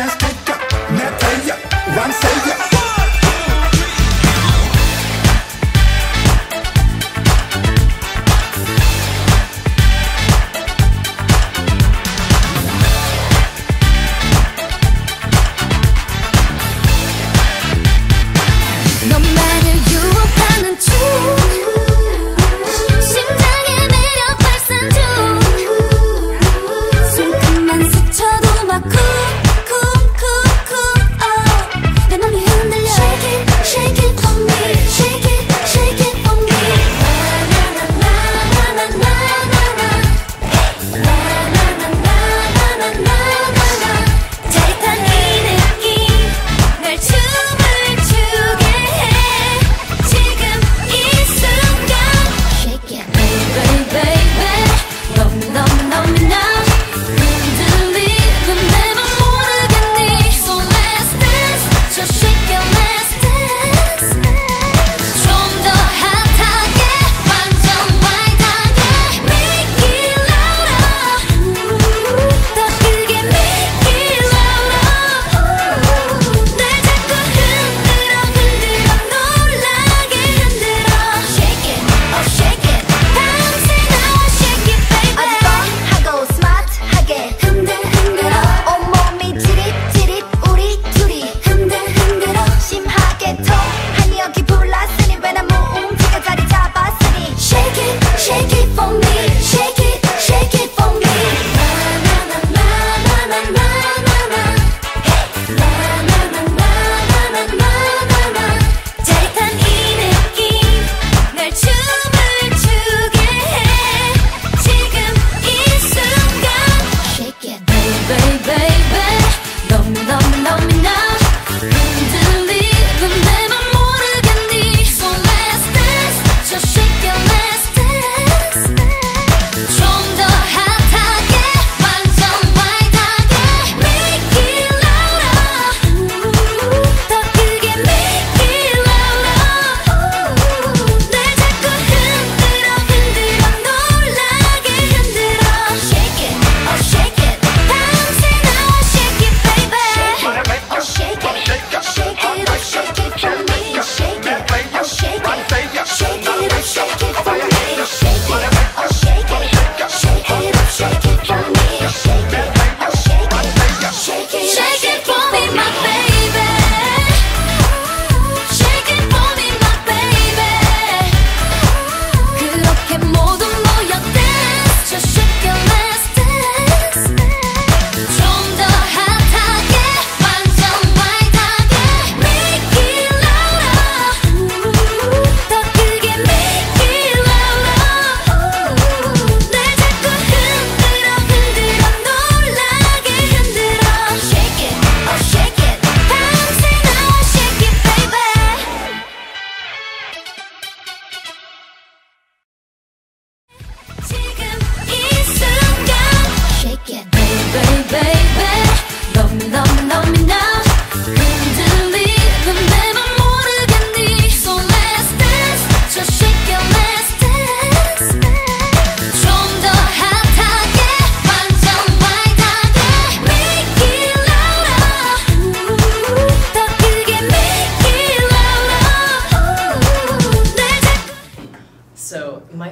seas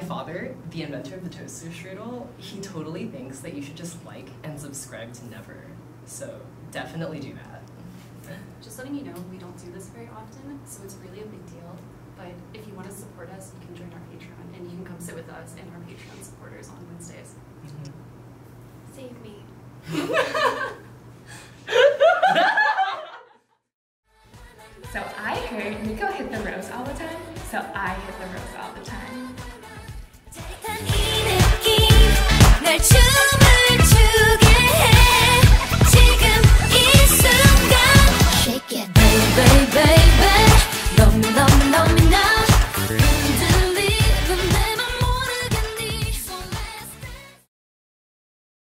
father, the inventor of the toaster strudel, he totally thinks that you should just like and subscribe to NEVR. So definitely do that. Just letting you know, we don't do this very often, so it's really a big deal. But if you want to support us, you can join our Patreon, and you can come sit with us and our Patreon supporters on Wednesdays. Mm -hmm. Save me. so I heard Nikko hit the rose all the time, so I hit the rose all the time.